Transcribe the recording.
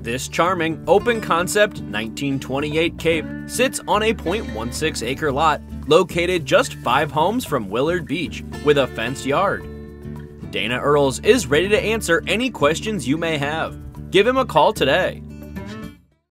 This charming, open concept 1928 Cape sits on a 0.16 acre lot located just five homes from Willard Beach with a fenced yard. Dana Earls is ready to answer any questions you may have. Give him a call today